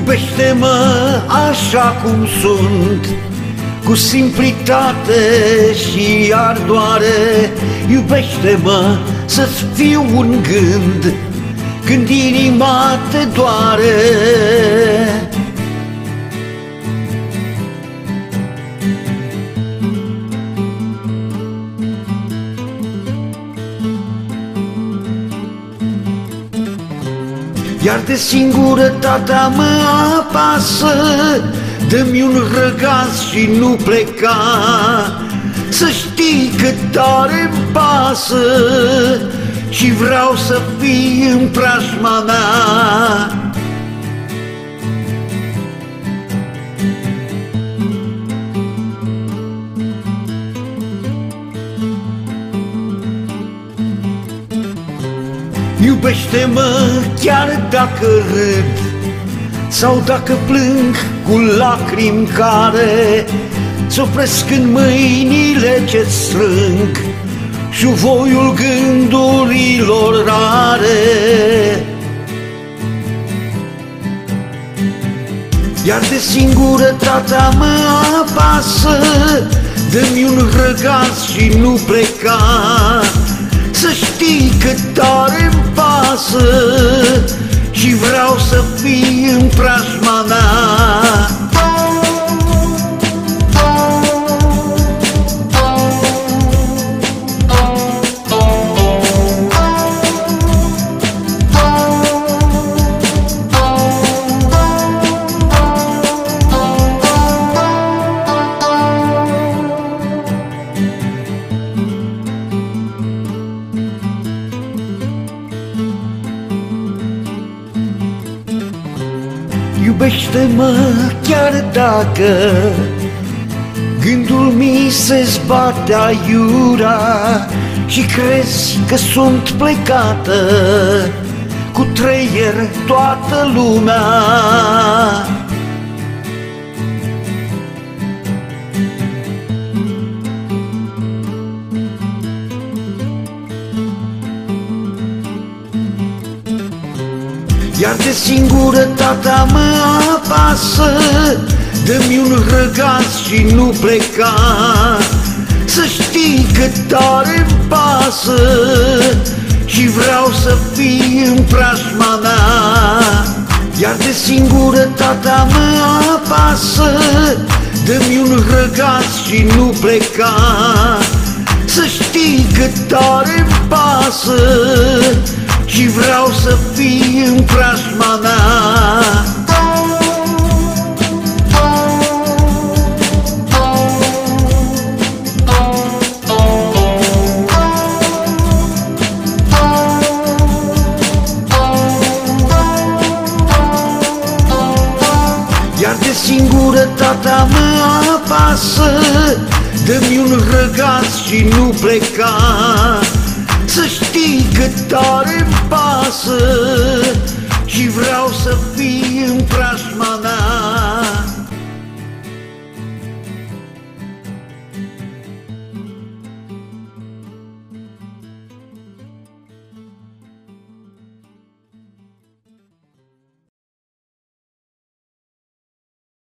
Iubește-mă așa cum sunt Cu simplitate și ardoare. Iubește-mă să-ți fiu un gând Când inima te doare Iar de singurătatea mă apasă Dă-mi un răgaz și nu pleca. Să știi că tare-mi pasă Și vreau să fii în preajma mea Iubește-mă chiar dacă râd Sau dacă plâng cu lacrimi care S opresc în mâinile ce strâng Și voiul gândurilor rare. Iar de singurătatea mă apasă Dă-mi un răgaz și nu pleca. Să știi că tare-mi pasă Și vreau să fii în preajma mea Iubește-mă chiar dacă Gândul mi se zbate aiura Și crezi că sunt plecată Cu treier toată lumea Iar de singurătatea mă apasă Dă-mi un răgaz și nu pleca. Să știi că tare-mi pasă Și vreau să fii în preajma mea. Iar de singurătatea mă apasă Dă-mi un răgaz și nu pleca. Să știi că tare-mi pasă și vreau să fii în preajma mea. Iar de singurătatea mă apasă Dă-mi un răgaz și nu pleca. Să știi că tare-mi pasă